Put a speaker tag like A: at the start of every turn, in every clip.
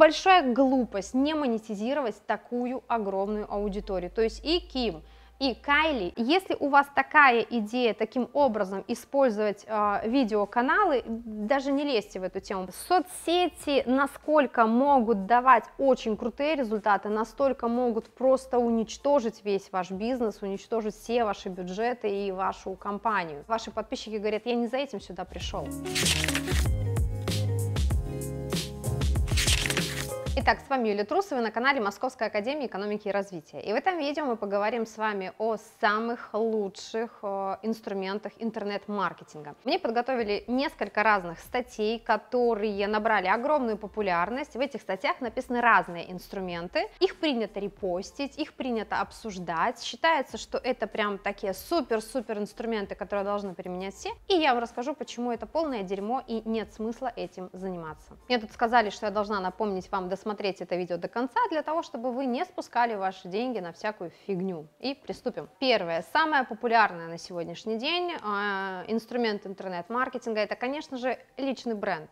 A: большая глупость не монетизировать такую огромную аудиторию. То есть и Ким, и Кайли, если у вас такая идея таким образом использовать э, видеоканалы, даже не лезьте в эту тему. Соцсети насколько могут давать очень крутые результаты, настолько могут просто уничтожить весь ваш бизнес, уничтожить все ваши бюджеты и вашу компанию. Ваши подписчики говорят, я не за этим сюда пришел. Итак, с вами Юлия Трусова на канале Московской Академии Экономики и Развития. И в этом видео мы поговорим с вами о самых лучших э, инструментах интернет-маркетинга. Мне подготовили несколько разных статей, которые набрали огромную популярность. В этих статьях написаны разные инструменты. Их принято репостить, их принято обсуждать. Считается, что это прям такие супер-супер инструменты, которые должны применять все. И я вам расскажу, почему это полное дерьмо и нет смысла этим заниматься. Мне тут сказали, что я должна напомнить вам досмотреть досмотреть это видео до конца, для того, чтобы вы не спускали ваши деньги на всякую фигню. И приступим. Первое, самое популярное на сегодняшний день э, инструмент интернет-маркетинга, это, конечно же, личный бренд.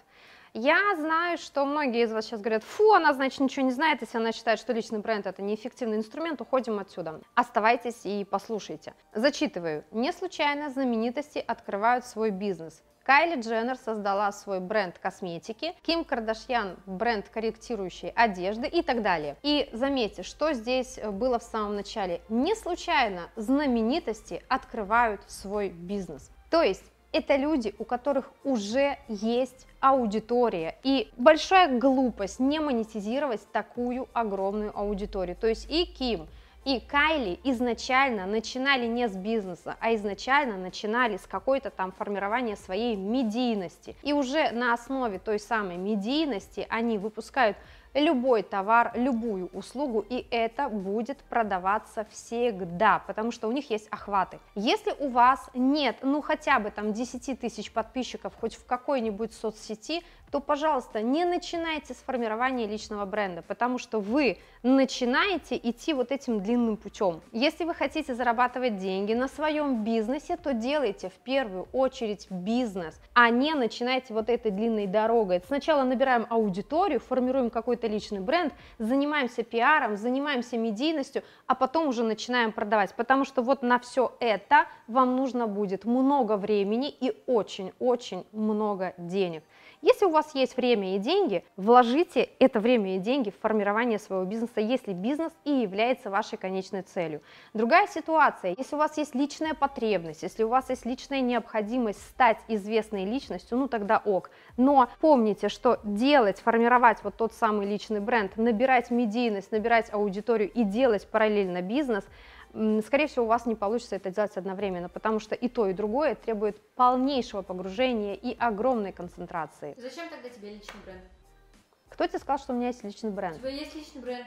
A: Я знаю, что многие из вас сейчас говорят, фу, она, значит, ничего не знает, если она считает, что личный бренд это неэффективный инструмент, уходим отсюда. Оставайтесь и послушайте. Зачитываю. Не случайно знаменитости открывают свой бизнес. Кайли Дженнер создала свой бренд косметики, Ким Кардашьян бренд корректирующей одежды и так далее. И заметьте, что здесь было в самом начале. Не случайно знаменитости открывают свой бизнес. То есть это люди, у которых уже есть аудитория. И большая глупость не монетизировать такую огромную аудиторию. То есть и Ким, и Кайли изначально начинали не с бизнеса, а изначально начинали с какой-то там формирования своей медийности. И уже на основе той самой медийности они выпускают любой товар, любую услугу, и это будет продаваться всегда, потому что у них есть охваты. Если у вас нет, ну хотя бы там 10 тысяч подписчиков хоть в какой-нибудь соцсети, то, пожалуйста, не начинайте с формирования личного бренда, потому что вы начинаете идти вот этим длинным путем. Если вы хотите зарабатывать деньги на своем бизнесе, то делайте в первую очередь бизнес, а не начинайте вот этой длинной дорогой. Сначала набираем аудиторию, формируем какой-то личный бренд, занимаемся пиаром, занимаемся медийностью, а потом уже начинаем продавать, потому что вот на все это вам нужно будет много времени и очень-очень много денег. Если у вас есть время и деньги, вложите это время и деньги в формирование своего бизнеса, если бизнес и является вашей конечной целью. Другая ситуация, если у вас есть личная потребность, если у вас есть личная необходимость стать известной личностью, ну тогда ок. Но помните, что делать, формировать вот тот самый личный бренд, набирать медийность, набирать аудиторию и делать параллельно бизнес – скорее всего, у вас не получится это делать одновременно, потому что и то, и другое требует полнейшего погружения и огромной концентрации.
B: Зачем тогда тебе личный бренд?
A: Кто тебе сказал, что у меня есть личный бренд?
B: У тебя есть личный бренд?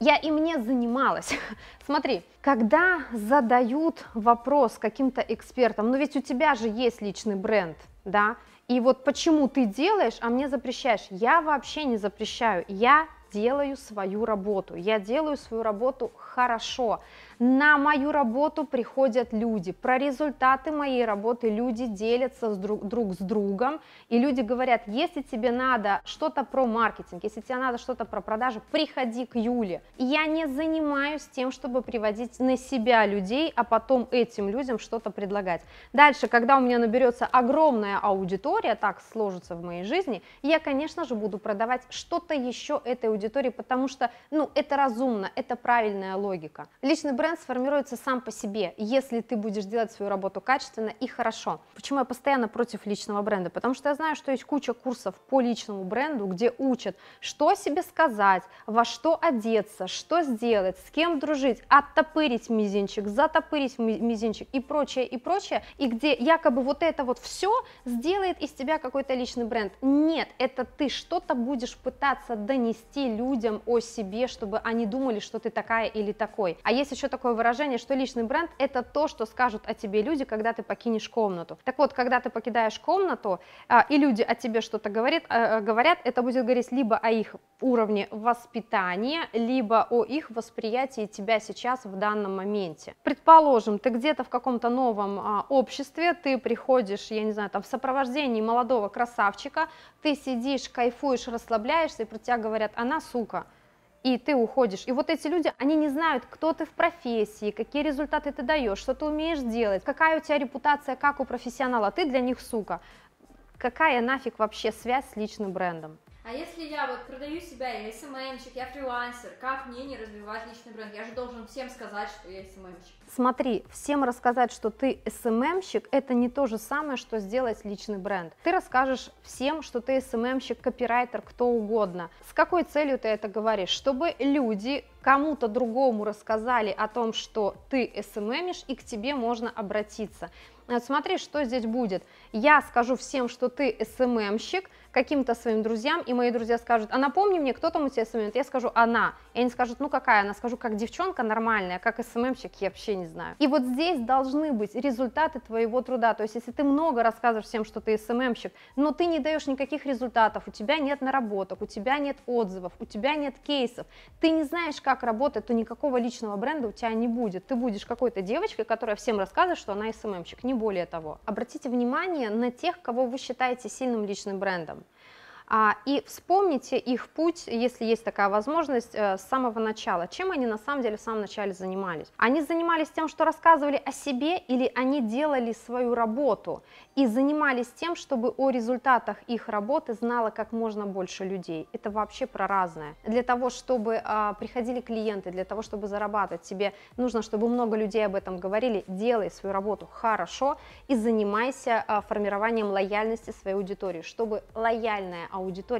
A: Я им не занималась. Смотри, когда задают вопрос каким-то экспертам, ну ведь у тебя же есть личный бренд, да, и вот почему ты делаешь, а мне запрещаешь? Я вообще не запрещаю, я делаю свою работу, я делаю свою работу хорошо. На мою работу приходят люди, про результаты моей работы люди делятся с друг, друг с другом, и люди говорят, если тебе надо что-то про маркетинг, если тебе надо что-то про продажи, приходи к Юле. я не занимаюсь тем, чтобы приводить на себя людей, а потом этим людям что-то предлагать. Дальше, когда у меня наберется огромная аудитория, так сложится в моей жизни, я, конечно же, буду продавать что-то еще этой аудитории, потому что, ну, это разумно, это правильная логика. Личный бренд бренд сформируется сам по себе, если ты будешь делать свою работу качественно и хорошо. Почему я постоянно против личного бренда? Потому что я знаю, что есть куча курсов по личному бренду, где учат, что себе сказать, во что одеться, что сделать, с кем дружить, оттопырить мизинчик, затопырить мизинчик и прочее, и прочее, и где якобы вот это вот все сделает из тебя какой-то личный бренд. Нет, это ты что-то будешь пытаться донести людям о себе, чтобы они думали, что ты такая или такой. А есть еще такой такое выражение, что личный бренд – это то, что скажут о тебе люди, когда ты покинешь комнату. Так вот, когда ты покидаешь комнату, а, и люди о тебе что-то говорят, а, говорят, это будет говорить либо о их уровне воспитания, либо о их восприятии тебя сейчас в данном моменте. Предположим, ты где-то в каком-то новом а, обществе, ты приходишь, я не знаю, там в сопровождении молодого красавчика, ты сидишь, кайфуешь, расслабляешься, и про тебя говорят, она сука, и ты уходишь. И вот эти люди, они не знают, кто ты в профессии, какие результаты ты даешь, что ты умеешь делать, какая у тебя репутация как у профессионала, ты для них сука. Какая нафиг вообще связь с личным брендом?
B: А если я вот продаю себя, я СММщик, я фрилансер, как мне не развивать личный бренд? Я же должен всем сказать, что я СММщик.
A: Смотри, всем рассказать, что ты СММщик, это не то же самое, что сделать личный бренд. Ты расскажешь всем, что ты СММщик, копирайтер, кто угодно. С какой целью ты это говоришь? Чтобы люди кому-то другому рассказали о том, что ты СММишь, и к тебе можно обратиться. Вот смотри, что здесь будет. Я скажу всем, что ты SMM щик, каким-то своим друзьям, и мои друзья скажут, а напомни мне, кто там у тебя SMM, я скажу, она, и они скажут, ну какая она, скажу, как девчонка нормальная, как SMM щик, я вообще не знаю. И вот здесь должны быть результаты твоего труда, то есть если ты много рассказываешь всем, что ты SMM щик, но ты не даешь никаких результатов, у тебя нет наработок, у тебя нет отзывов, у тебя нет кейсов, ты не знаешь, как работать, то никакого личного бренда у тебя не будет, ты будешь какой-то девочкой, которая всем рассказывает, что она SMM щик, не более того. Обратите внимание на тех, кого вы считаете сильным личным брендом. А, и вспомните их путь, если есть такая возможность, э, с самого начала. Чем они на самом деле в самом начале занимались? Они занимались тем, что рассказывали о себе, или они делали свою работу и занимались тем, чтобы о результатах их работы знало как можно больше людей. Это вообще про разное. Для того, чтобы а, приходили клиенты, для того, чтобы зарабатывать, тебе нужно, чтобы много людей об этом говорили. Делай свою работу хорошо и занимайся а, формированием лояльности своей аудитории, чтобы лояльная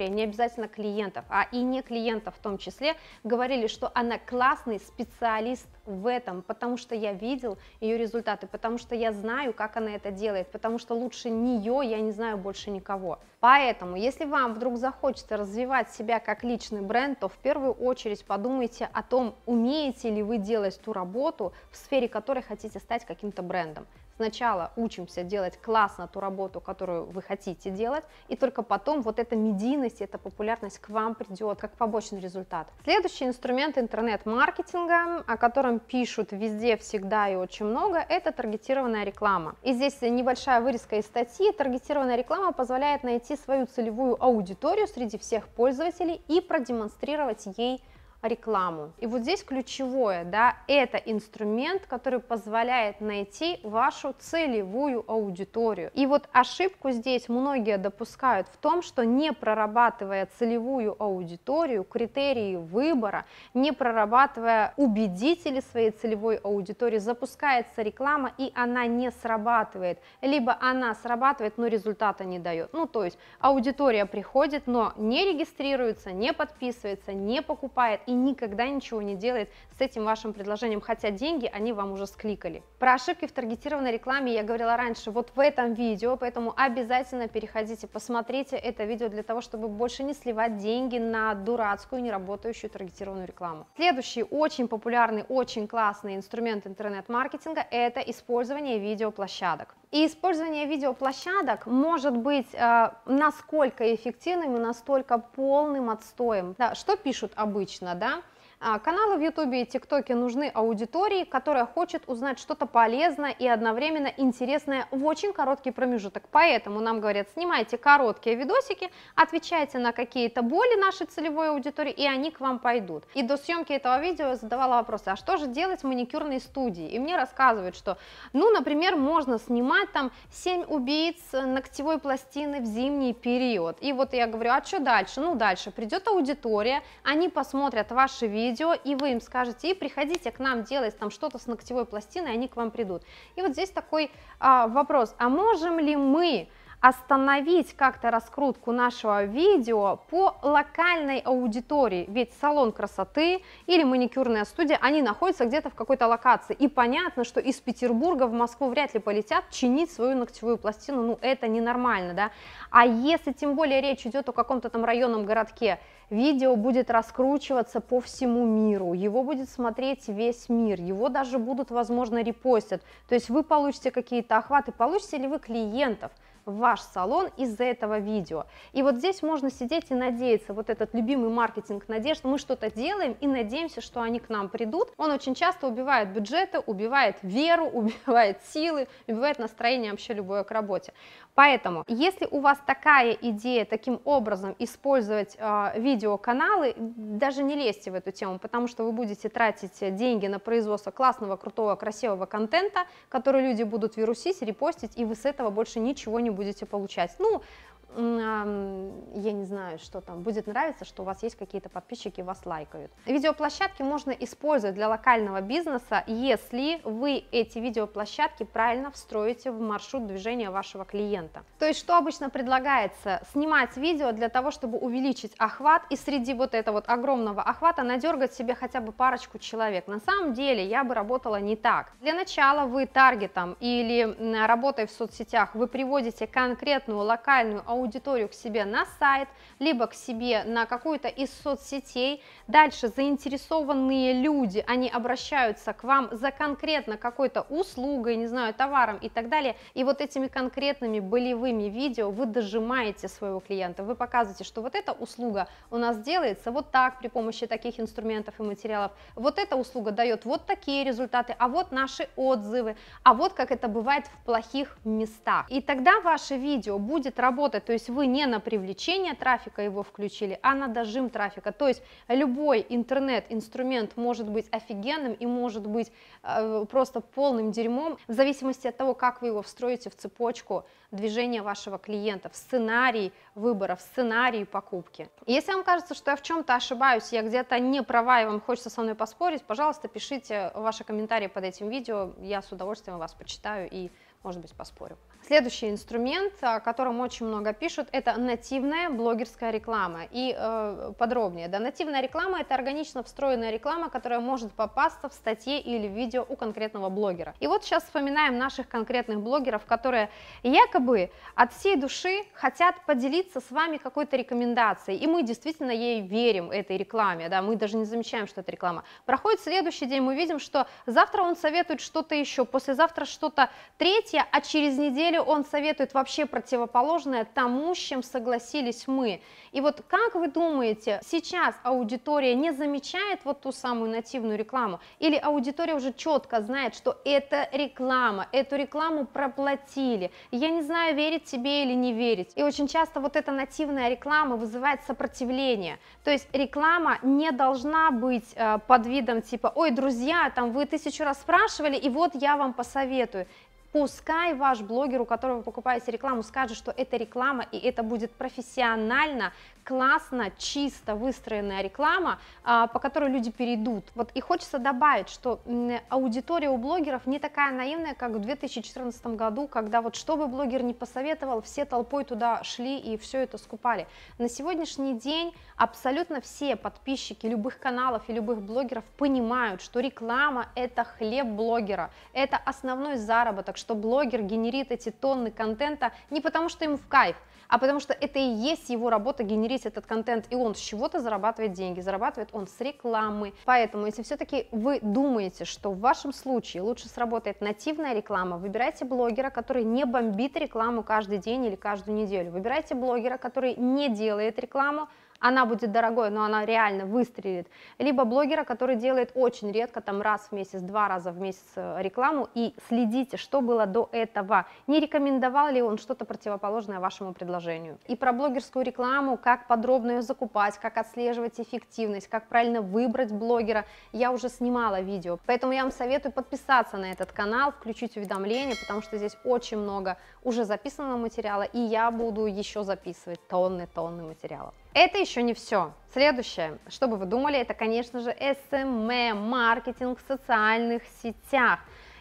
A: не обязательно клиентов, а и не клиентов в том числе, говорили, что она классный специалист в этом, потому что я видел ее результаты, потому что я знаю, как она это делает, потому что лучше нее я не знаю больше никого. Поэтому, если вам вдруг захочется развивать себя как личный бренд, то в первую очередь подумайте о том, умеете ли вы делать ту работу, в сфере которой хотите стать каким-то брендом. Сначала учимся делать классно ту работу, которую вы хотите делать, и только потом вот эта медийность, эта популярность к вам придет как побочный результат. Следующий инструмент интернет-маркетинга, о котором пишут везде, всегда и очень много, это таргетированная реклама. И здесь небольшая вырезка из статьи. Таргетированная реклама позволяет найти свою целевую аудиторию среди всех пользователей и продемонстрировать ей рекламу. И вот здесь ключевое, да, это инструмент, который позволяет найти вашу целевую аудиторию. И вот ошибку здесь многие допускают в том, что не прорабатывая целевую аудиторию, критерии выбора, не прорабатывая убедители своей целевой аудитории, запускается реклама и она не срабатывает, либо она срабатывает, но результата не дает. Ну, то есть аудитория приходит, но не регистрируется, не подписывается, не покупает и никогда ничего не делает с этим вашим предложением, хотя деньги они вам уже скликали. Про ошибки в таргетированной рекламе я говорила раньше вот в этом видео, поэтому обязательно переходите, посмотрите это видео для того, чтобы больше не сливать деньги на дурацкую, неработающую таргетированную рекламу. Следующий очень популярный, очень классный инструмент интернет-маркетинга – это использование видеоплощадок. И использование видеоплощадок может быть э, насколько эффективным и настолько полным отстоем. Да, что пишут обычно, да? А, каналы в Ютубе и ТикТоке нужны аудитории, которая хочет узнать что-то полезное и одновременно интересное в очень короткий промежуток. Поэтому нам говорят, снимайте короткие видосики, отвечайте на какие-то боли нашей целевой аудитории, и они к вам пойдут. И до съемки этого видео я задавала вопросы, а что же делать в маникюрной студии? И мне рассказывают, что, ну, например, можно снимать там 7 убийц ногтевой пластины в зимний период. И вот я говорю, а что дальше? Ну, дальше придет аудитория, они посмотрят ваши видео, видео, и вы им скажете, и приходите к нам делать там что-то с ногтевой пластиной, они к вам придут. И вот здесь такой а, вопрос, а можем ли мы остановить как-то раскрутку нашего видео по локальной аудитории, ведь салон красоты или маникюрная студия, они находятся где-то в какой-то локации, и понятно, что из Петербурга в Москву вряд ли полетят чинить свою ногтевую пластину, ну это ненормально, да, а если тем более речь идет о каком-то там районном городке, видео будет раскручиваться по всему миру, его будет смотреть весь мир, его даже будут, возможно, репостить, то есть вы получите какие-то охваты, получите ли вы клиентов, в ваш салон из-за этого видео. И вот здесь можно сидеть и надеяться, вот этот любимый маркетинг надежд, мы что-то делаем и надеемся, что они к нам придут. Он очень часто убивает бюджеты, убивает веру, убивает силы, убивает настроение вообще любое к работе. Поэтому, если у вас такая идея таким образом использовать э, видеоканалы, даже не лезьте в эту тему, потому что вы будете тратить деньги на производство классного, крутого, красивого контента, который люди будут вирусить, репостить, и вы с этого больше ничего не будете получать. Ну, я не знаю, что там, будет нравиться, что у вас есть какие-то подписчики, вас лайкают. Видеоплощадки можно использовать для локального бизнеса, если вы эти видеоплощадки правильно встроите в маршрут движения вашего клиента. То есть, что обычно предлагается? Снимать видео для того, чтобы увеличить охват, и среди вот этого вот огромного охвата надергать себе хотя бы парочку человек. На самом деле, я бы работала не так. Для начала вы таргетом или работой в соцсетях, вы приводите конкретную локальную аудиторию, аудиторию к себе на сайт, либо к себе на какую-то из соцсетей. Дальше заинтересованные люди, они обращаются к вам за конкретно какой-то услугой, не знаю, товаром и так далее. И вот этими конкретными болевыми видео вы дожимаете своего клиента, вы показываете, что вот эта услуга у нас делается вот так при помощи таких инструментов и материалов, вот эта услуга дает вот такие результаты, а вот наши отзывы, а вот как это бывает в плохих местах. И тогда ваше видео будет работать то есть вы не на привлечение трафика его включили, а на дожим трафика. То есть любой интернет-инструмент может быть офигенным и может быть э, просто полным дерьмом, в зависимости от того, как вы его встроите в цепочку движения вашего клиента, в сценарий выбора, в сценарий покупки. Если вам кажется, что я в чем-то ошибаюсь, я где-то не права и вам хочется со мной поспорить, пожалуйста, пишите ваши комментарии под этим видео, я с удовольствием вас почитаю и может быть, поспорю. Следующий инструмент, о котором очень много пишут, это нативная блогерская реклама. И э, подробнее, да, нативная реклама – это органично встроенная реклама, которая может попасться в статье или видео у конкретного блогера. И вот сейчас вспоминаем наших конкретных блогеров, которые якобы от всей души хотят поделиться с вами какой-то рекомендацией, и мы действительно ей верим, этой рекламе, да, мы даже не замечаем, что это реклама. Проходит следующий день, мы видим, что завтра он советует что-то еще, послезавтра что-то третье, а через неделю он советует вообще противоположное тому, с чем согласились мы. И вот как вы думаете, сейчас аудитория не замечает вот ту самую нативную рекламу? Или аудитория уже четко знает, что это реклама, эту рекламу проплатили? Я не знаю, верить тебе или не верить. И очень часто вот эта нативная реклама вызывает сопротивление. То есть реклама не должна быть э, под видом типа, ой, друзья, там вы тысячу раз спрашивали, и вот я вам посоветую. Пускай ваш блогер, у которого вы покупаете рекламу, скажет, что это реклама, и это будет профессионально, классно, чисто выстроенная реклама, а, по которой люди перейдут. Вот и хочется добавить, что аудитория у блогеров не такая наивная, как в 2014 году, когда вот что бы блогер не посоветовал, все толпой туда шли и все это скупали. На сегодняшний день абсолютно все подписчики любых каналов и любых блогеров понимают, что реклама это хлеб блогера, это основной заработок, что блогер генерит эти тонны контента не потому, что ему в кайф, а потому что это и есть его работа генерить этот контент, и он с чего-то зарабатывает деньги, зарабатывает он с рекламы. Поэтому, если все-таки вы думаете, что в вашем случае лучше сработает нативная реклама, выбирайте блогера, который не бомбит рекламу каждый день или каждую неделю, выбирайте блогера, который не делает рекламу, она будет дорогой, но она реально выстрелит. Либо блогера, который делает очень редко, там раз в месяц, два раза в месяц э, рекламу, и следите, что было до этого, не рекомендовал ли он что-то противоположное вашему предложению. И про блогерскую рекламу, как подробно ее закупать, как отслеживать эффективность, как правильно выбрать блогера, я уже снимала видео, поэтому я вам советую подписаться на этот канал, включить уведомления, потому что здесь очень много уже записанного материала, и я буду еще записывать тонны-тонны материалов. Это еще не все. Следующее, что бы вы думали, это, конечно же, SMM, маркетинг в социальных сетях.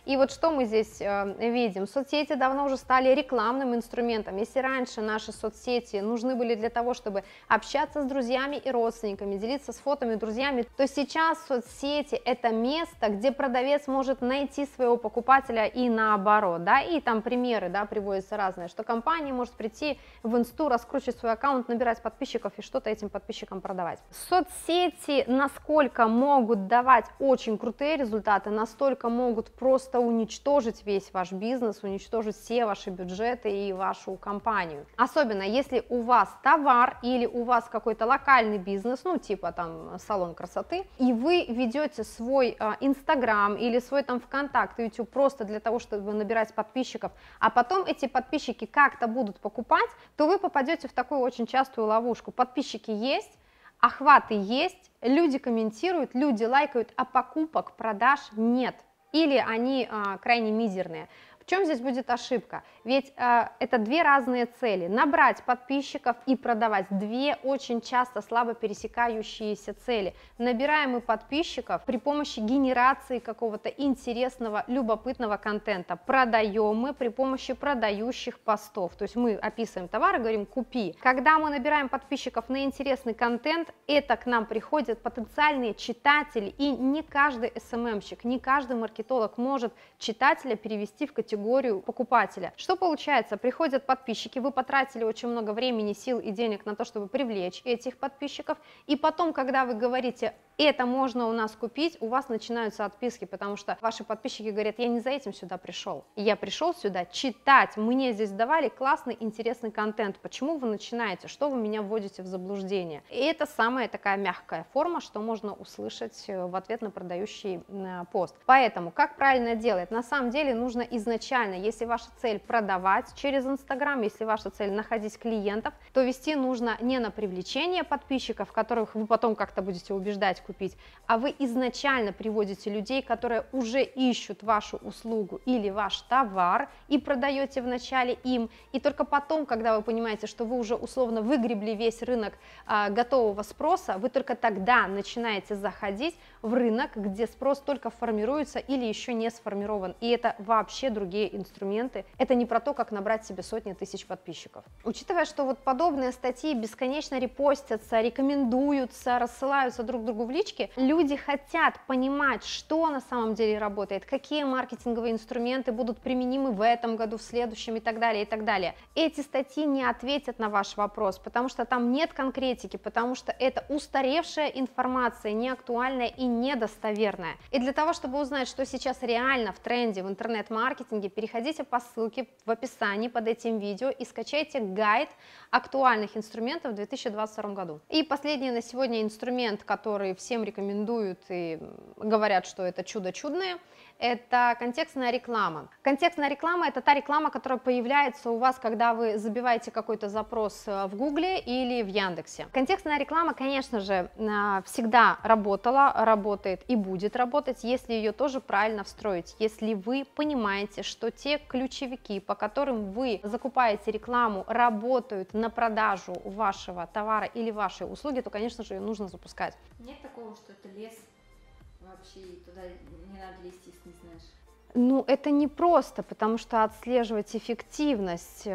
A: И вот что мы здесь э, видим? Соцсети давно уже стали рекламным инструментом. Если раньше наши соцсети нужны были для того, чтобы общаться с друзьями и родственниками, делиться с фотами друзьями, то сейчас соцсети это место, где продавец может найти своего покупателя и наоборот, да, и там примеры, да, приводятся разные, что компания может прийти в инсту, раскручивать свой аккаунт, набирать подписчиков и что-то этим подписчикам продавать. Соцсети насколько могут давать очень крутые результаты, настолько могут просто просто уничтожить весь ваш бизнес, уничтожить все ваши бюджеты и вашу компанию. Особенно если у вас товар или у вас какой-то локальный бизнес, ну типа там салон красоты, и вы ведете свой а, Инстаграм или свой там ВКонтакт, YouTube просто для того, чтобы набирать подписчиков, а потом эти подписчики как-то будут покупать, то вы попадете в такую очень частую ловушку. Подписчики есть, охваты есть, люди комментируют, люди лайкают, а покупок, продаж нет или они а, крайне мизерные чем здесь будет ошибка? Ведь э, это две разные цели. Набрать подписчиков и продавать. Две очень часто слабо пересекающиеся цели. Набираем мы подписчиков при помощи генерации какого-то интересного, любопытного контента. Продаем мы при помощи продающих постов. То есть мы описываем товар и говорим «купи». Когда мы набираем подписчиков на интересный контент, это к нам приходят потенциальные читатели. И не каждый СММщик, не каждый маркетолог может читателя перевести в категорию категорию покупателя. Что получается? Приходят подписчики, вы потратили очень много времени, сил и денег на то, чтобы привлечь этих подписчиков, и потом, когда вы говорите, это можно у нас купить, у вас начинаются отписки, потому что ваши подписчики говорят, я не за этим сюда пришел, я пришел сюда читать, мне здесь давали классный, интересный контент, почему вы начинаете, что вы меня вводите в заблуждение. И это самая такая мягкая форма, что можно услышать э, в ответ на продающий э, пост. Поэтому, как правильно делать? На самом деле нужно изначально, если ваша цель продавать через Инстаграм, если ваша цель находить клиентов, то вести нужно не на привлечение подписчиков, которых вы потом как-то будете убеждать купить, а вы изначально приводите людей, которые уже ищут вашу услугу или ваш товар и продаете вначале им, и только потом, когда вы понимаете, что вы уже условно выгребли весь рынок а, готового спроса, вы только тогда начинаете заходить в рынок, где спрос только формируется или еще не сформирован, и это вообще другие инструменты, это не про то, как набрать себе сотни тысяч подписчиков. Учитывая, что вот подобные статьи бесконечно репостятся, рекомендуются, рассылаются друг другу в личке, люди хотят понимать, что на самом деле работает, какие маркетинговые инструменты будут применимы в этом году, в следующем и так далее, и так далее. Эти статьи не ответят на ваш вопрос, потому что там нет конкретики, потому что это устаревшая информация, неактуальная и недостоверная. И для того, чтобы узнать, что сейчас реально в тренде в интернет-маркетинге, переходите по ссылке в описании под этим видео и скачайте гайд актуальных инструментов в 2022 году. И последний на сегодня инструмент, который все всем рекомендуют и говорят, что это чудо чудное – это контекстная реклама. Контекстная реклама – это та реклама, которая появляется у вас, когда вы забиваете какой-то запрос э, в Гугле или в Яндексе. Контекстная реклама, конечно же, э, всегда работала, работает и будет работать, если ее тоже правильно встроить. Если вы понимаете, что те ключевики, по которым вы закупаете рекламу, работают на продажу вашего товара или вашей услуги, то, конечно же, ее нужно запускать.
B: Нет такого, что это лес вообще туда не надо лезть, если не знаешь?
A: Ну, это не просто, потому что отслеживать эффективность э,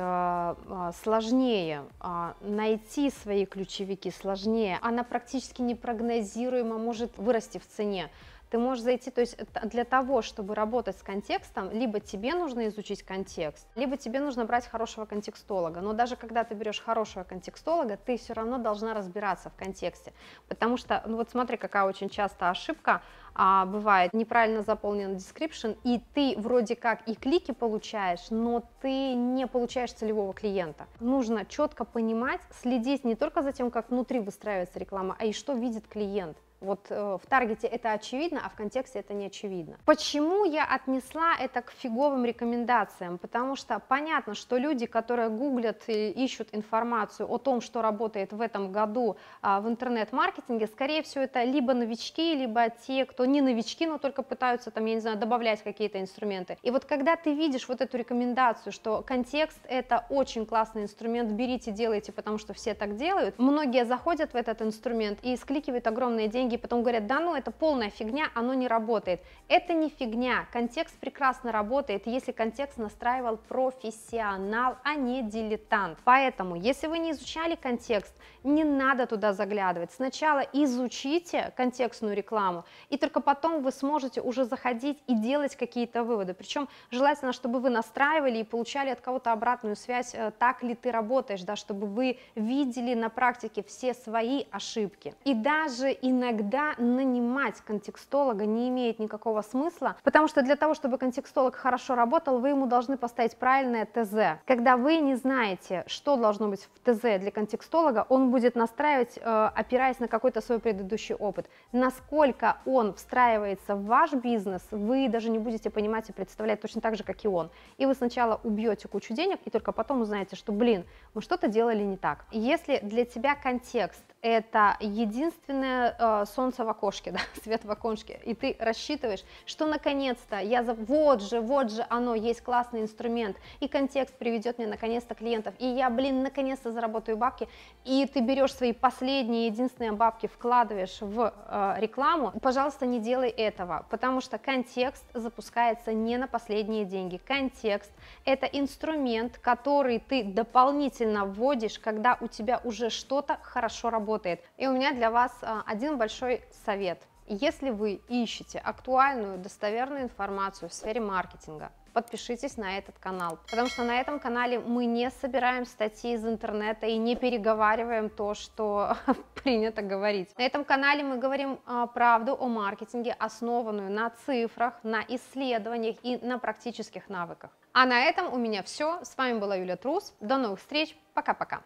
A: э, сложнее, э, найти свои ключевики сложнее, она практически непрогнозируемо может вырасти в цене ты можешь зайти, то есть для того, чтобы работать с контекстом, либо тебе нужно изучить контекст, либо тебе нужно брать хорошего контекстолога, но даже когда ты берешь хорошего контекстолога, ты все равно должна разбираться в контексте, потому что, ну вот смотри, какая очень часто ошибка, а, бывает неправильно заполнен description, и ты вроде как и клики получаешь, но ты не получаешь целевого клиента. Нужно четко понимать, следить не только за тем, как внутри выстраивается реклама, а и что видит клиент. Вот э, в таргете это очевидно, а в контексте это не очевидно. Почему я отнесла это к фиговым рекомендациям? Потому что понятно, что люди, которые гуглят и ищут информацию о том, что работает в этом году а, в интернет-маркетинге, скорее всего, это либо новички, либо те, кто не новички, но только пытаются там, я не знаю, добавлять какие-то инструменты. И вот когда ты видишь вот эту рекомендацию, что контекст это очень классный инструмент, берите, делайте, потому что все так делают, многие заходят в этот инструмент и скликивают огромные деньги деньги, потом говорят, да ну это полная фигня, оно не работает. Это не фигня, контекст прекрасно работает, если контекст настраивал профессионал, а не дилетант. Поэтому, если вы не изучали контекст, не надо туда заглядывать. Сначала изучите контекстную рекламу, и только потом вы сможете уже заходить и делать какие-то выводы. Причем желательно, чтобы вы настраивали и получали от кого-то обратную связь, э, так ли ты работаешь, да, чтобы вы видели на практике все свои ошибки. И даже иногда нанимать контекстолога не имеет никакого смысла, потому что для того, чтобы контекстолог хорошо работал, вы ему должны поставить правильное ТЗ. Когда вы не знаете, что должно быть в ТЗ для контекстолога, он будет настраивать, э, опираясь на какой-то свой предыдущий опыт. Насколько он встраивается в ваш бизнес, вы даже не будете понимать и представлять точно так же, как и он. И вы сначала убьете кучу денег, и только потом узнаете, что, блин, мы что-то делали не так. Если для тебя контекст это единственное э, солнце в окошке, да, свет в окошке, и ты рассчитываешь, что наконец-то я за... вот же, вот же оно, есть классный инструмент, и контекст приведет мне наконец-то клиентов, и я, блин, наконец-то заработаю бабки, и ты берешь свои последние, единственные бабки, вкладываешь в э, рекламу, пожалуйста, не делай этого, потому что контекст запускается не на последние деньги. Контекст – это инструмент, который ты дополнительно вводишь, когда у тебя уже что-то хорошо работает работает. И у меня для вас а, один большой совет. Если вы ищете актуальную, достоверную информацию в сфере маркетинга, подпишитесь на этот канал, потому что на этом канале мы не собираем статьи из интернета и не переговариваем то, что принято говорить. На этом канале мы говорим а, правду о маркетинге, основанную на цифрах, на исследованиях и на практических навыках. А на этом у меня все. С вами была Юлия Трус. До новых встреч. Пока-пока.